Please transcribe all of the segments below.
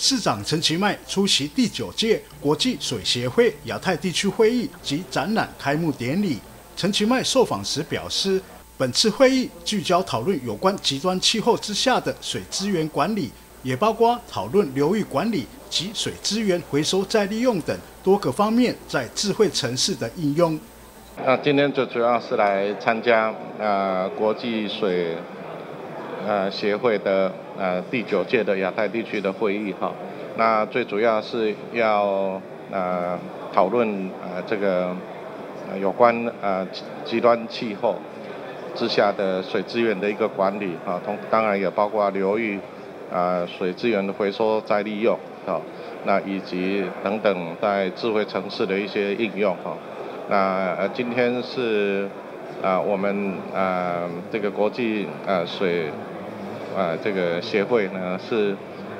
市长陈其迈出席第九届国际水协会亚太地区会议及展览开幕典礼。陈其迈受访时表示，本次会议聚焦讨论有关极端气候之下的水资源管理，也包括讨论流域管理及水资源回收再利用等多个方面在智慧城市的应用。那今天最主要是来参加呃国际水呃协会的呃第九届的亚太地区的会议哈。那最主要是要呃讨论呃这个有关呃极端气候之下的水资源的一个管理啊，同当然也包括流域啊水资源的回收再利用啊，那以及等等在智慧城市的一些应用哈。那呃，今天是啊，我们啊这个国际啊水啊这个协会呢，是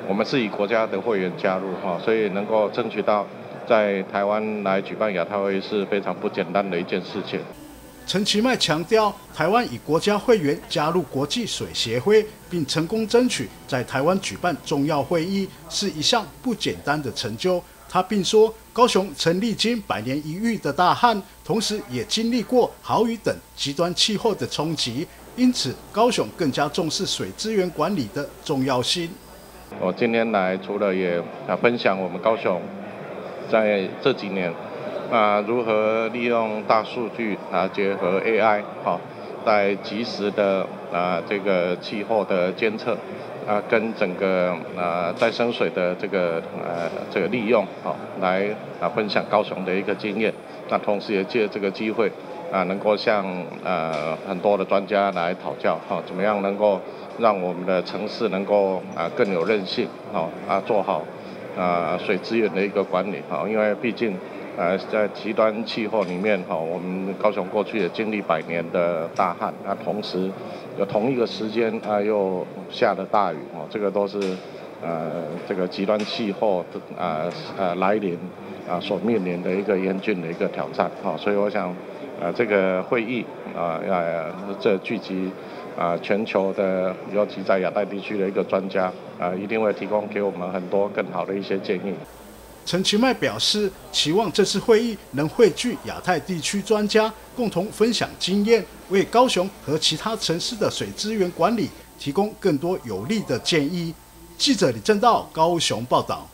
我们是以国家的会员加入哈，所以能够争取到在台湾来举办亚太会是非常不简单的一件事情。陈其迈强调，台湾以国家会员加入国际水协会，并成功争取在台湾举办重要会议，是一项不简单的成就。他并说，高雄曾历经百年一遇的大旱，同时也经历过豪雨等极端气候的冲击，因此高雄更加重视水资源管理的重要性。我今天来，除了也啊分享我们高雄在这几年啊如何利用大数据啊结合 AI 好，在及时的啊这个气候的监测。啊，跟整个啊再生水的这个呃这个利用好，来啊分享高雄的一个经验。那同时也借这个机会啊，能够向呃很多的专家来讨教哈，怎么样能够让我们的城市能够啊更有韧性好啊做好啊水资源的一个管理哈，因为毕竟。呃，在极端气候里面哈，我们高雄过去也经历百年的大旱，那同时有同一个时间啊又下了大雨哦，这个都是呃这个极端气候的啊呃来临啊所面临的一个严峻的一个挑战哈，所以我想呃这个会议啊要这聚集啊全球的尤其在亚太地区的一个专家啊，一定会提供给我们很多更好的一些建议。陈其迈表示，期望这次会议能汇聚亚太地区专家，共同分享经验，为高雄和其他城市的水资源管理提供更多有力的建议。记者李正道高雄报道。